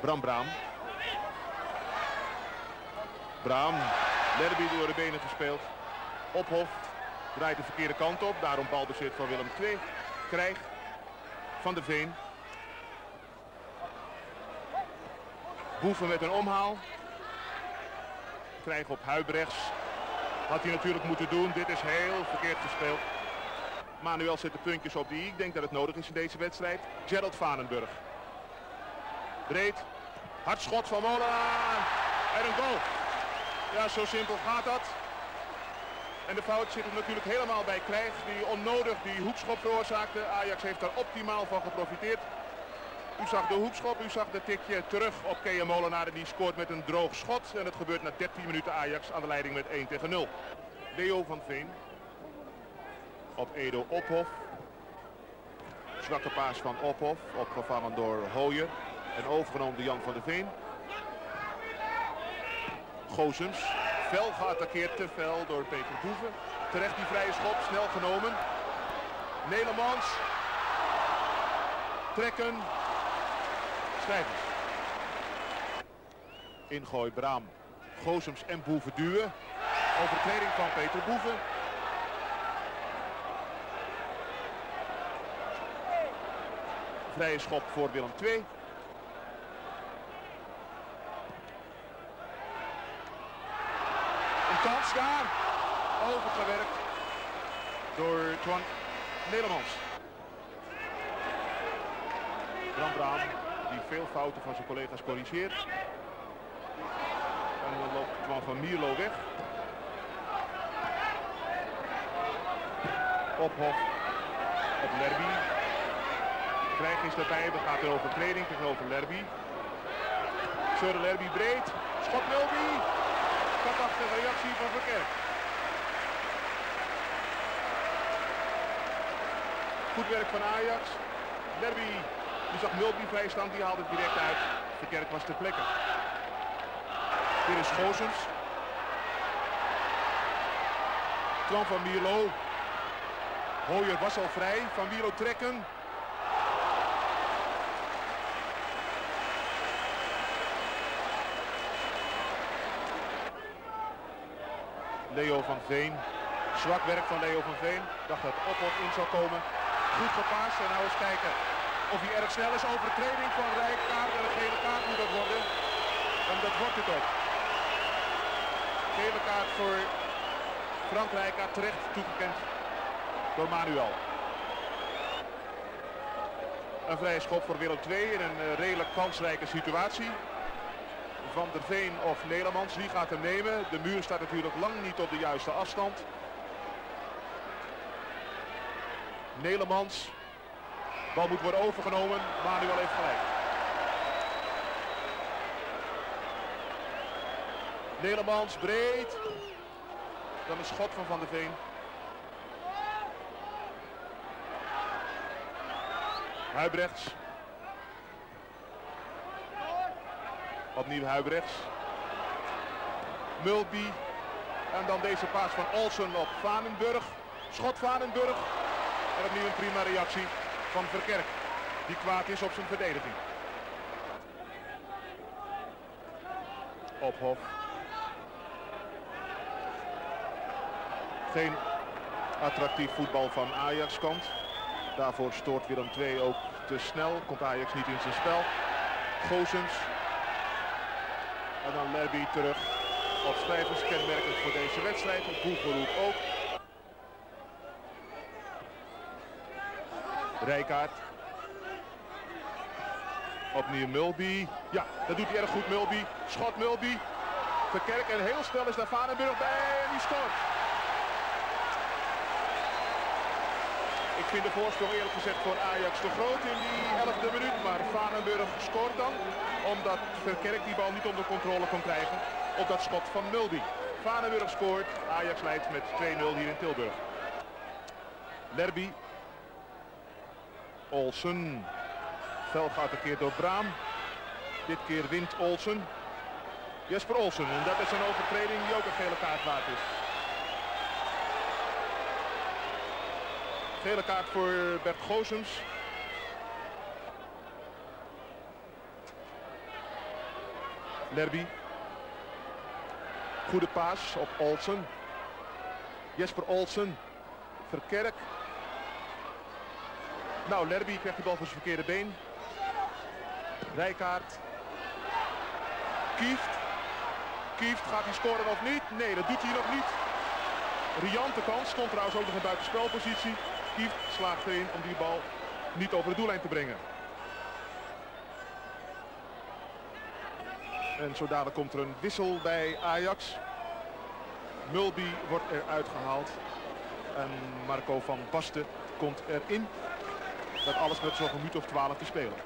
Bram Braam. Braam. Lerby door de benen gespeeld. Ophof draait de verkeerde kant op. Daarom balbezit van Willem II. Krijg van de Veen. Boeven met een omhaal. Krijg op Huibrechts. Had hij natuurlijk moeten doen. Dit is heel verkeerd gespeeld. Manuel zet de puntjes op die ik denk dat het nodig is in deze wedstrijd. Gerald Vanenburg. Breed. Hard schot van Molenaar. En een goal. Ja, zo simpel gaat dat. En de fout zit er natuurlijk helemaal bij Krijg, die onnodig die hoekschop veroorzaakte. Ajax heeft daar optimaal van geprofiteerd. U zag de hoekschop, u zag de tikje terug op Kea Molenaar. Die scoort met een droog schot. En het gebeurt na 13 minuten Ajax aan de leiding met 1 tegen 0. Leo van Veen. Op Edo Ophof. Zwakke paas van Ophof. Opgevangen door Hooyer. En overgenomen door Jan van der Veen. Gozens. Fel geattakeerd, te fel door Peter Boeven. Terecht die vrije schop, snel genomen. Nederlands. Trekken. Schrijvers. Ingooi Braam. Gozems en Boeven duwen. Overtreding van Peter Boeven. Vrije schop voor Willem II. Een kans daar. Overgewerkt door Twan Nederlands. Bram Braam die veel fouten van zijn collega's corrigeert. En dan loopt Twan van Mierlo weg. Ophof op Lerby. Krijg is we gaat een overtreding tegenover Lerby. Søren Lerby breed. Schot Lerby. Katachtige reactie van Verkerk. Goed werk van Ajax. Lerby, die zag Mulby vrijstaan, die haalde direct uit. Verkerk was ter plekke. Dit is Gozens. Twan van Mierlo. Hooyer was al vrij. Van Mierlo trekken. Leo van Veen. Zwak werk van Leo van Veen. Dacht dat Ophof in zou komen. Goed gepaast. En nou eens kijken of hij erg snel is. Overtreding van Rijkaard. En een gele kaart moet dat worden. En dat wordt het ook. Gele kaart voor Frank Rijkaard. Terecht toegekend door Manuel. Een vrije schop voor Willem II in een uh, redelijk kansrijke situatie. Van der Veen of Nederlands, wie gaat hem nemen? De muur staat natuurlijk lang niet op de juiste afstand. Nederlands. Bal moet worden overgenomen. Manuel heeft gelijk. Nederlands breed. Dan een schot van Van der Veen. Huibrechts. Opnieuw Huibrechts. Mulby. En dan deze paas van Olsen op Vanenburg. Schot Vanenburg. En opnieuw een prima reactie van Verkerk. Die kwaad is op zijn verdediging. Ophof. Geen attractief voetbal van Ajax kant. Daarvoor stoort Willem II ook te snel. Komt Ajax niet in zijn spel. Gozens. En dan Lerby terug op schrijvers. Kenmerkend voor deze wedstrijd. Het boelgeroep ook. Rijkaard. Opnieuw Mulby. Ja, dat doet hij erg goed Mulby. Schot Mulby. Verkerk en heel snel is daar Vanenburg bij en die scoort. Ik vind de voorsprong eerlijk gezegd voor Ajax te groot in die 11e minuut. Maar Vanenburg scoort dan. Omdat Verkerk die bal niet onder controle kon krijgen. Op dat schot van Mulby. Vanenburg scoort. Ajax leidt met 2-0 hier in Tilburg. Lerby. Olsen. Fel geattakeerd door Braam. Dit keer wint Olsen. Jesper Olsen. En dat is een overtreding die ook een gele kaart waard is. Gele kaart voor Bert Goosens. Lerby. Goede paas op Olsen. Jesper Olsen. Verkerk. Nou, Lerby krijgt de bal voor zijn verkeerde been. Rijkaard. Kieft. Kieft, gaat hij scoren of niet? Nee, dat doet hij nog niet. Riante kans, stond trouwens ook nog in buitenspelpositie. Kieft slaagt erin om die bal niet over de doellijn te brengen. En zo dadelijk komt er een wissel bij Ajax. Mulby wordt eruit gehaald. En Marco van Basten komt erin. Dat alles met zo'n minuut of 12 te spelen.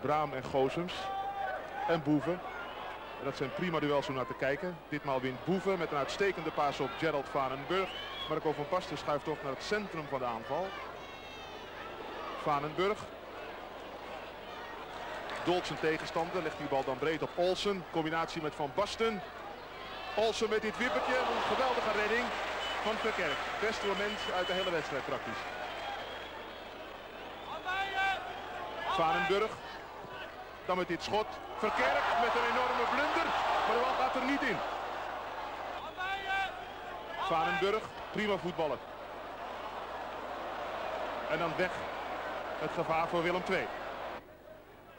Braam en Goosems. En Boeven. dat zijn prima duels om naar te kijken. Ditmaal wint Boeven met een uitstekende paas op Gerald Vanenburg. Marco van Basten schuift op naar het centrum van de aanval. Vanenburg. Dolt zijn tegenstander, legt die bal dan breed op Olsen. Combinatie met Van Basten. Olsen met dit wippertje, een geweldige redding van Verkerk. Beste moment uit de hele wedstrijd praktisch. Vanenburg. Dan met dit schot. Verkerk met een enorme blunder. Maar de bal gaat er niet in. Vanenburg, prima voetballen. En dan weg het gevaar voor Willem II.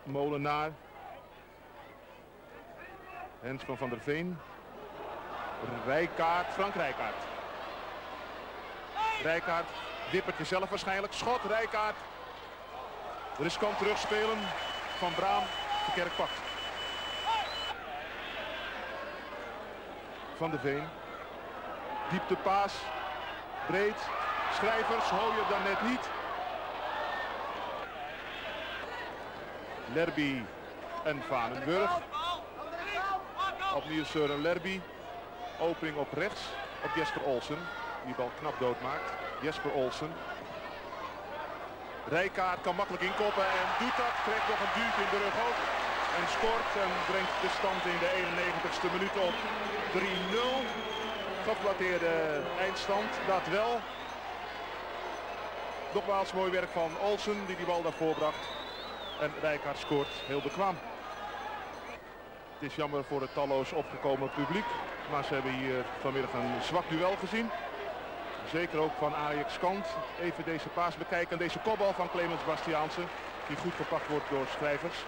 Molenaar. Hensman van der Veen. Rijkaard, Frank Rijkaard. Rijkaard, Wippertje zelf waarschijnlijk. Schot, Rijkaard. Riskant terugspelen. Van Braam, de kerk pakt. Van de Veen. Diepte paas. Breed. Schrijvers, je dan net niet. Lerby en Vanenburg. Opnieuw Søren Lerby. Opening op rechts op Jesper Olsen. Die bal knap doodmaakt. Jesper Olsen. Rijkaard kan makkelijk inkoppen en doet dat. Trekt nog een duwtje in de rug ook. En scoort en brengt de stand in de 91ste minuut op 3-0. Geflatteerde eindstand, dat wel. Nogmaals mooi werk van Olsen die die bal daarvoor bracht. En Rijkaard scoort heel bekwaam. Het is jammer voor het talloos opgekomen publiek. Maar ze hebben hier vanmiddag een zwak duel gezien. Zeker ook van Ajax kant. Even deze paas bekijken. Deze kopbal van Clemens Bastiaanse. Die goed gepakt wordt door schrijvers.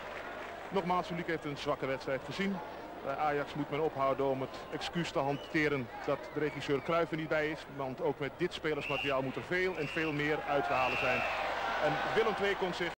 Nogmaals, publiek heeft een zwakke wedstrijd gezien. Bij Ajax moet men ophouden om het excuus te hanteren dat de regisseur er niet bij is. Want ook met dit spelersmateriaal moet er veel en veel meer uit te halen zijn. En Willem II kon zich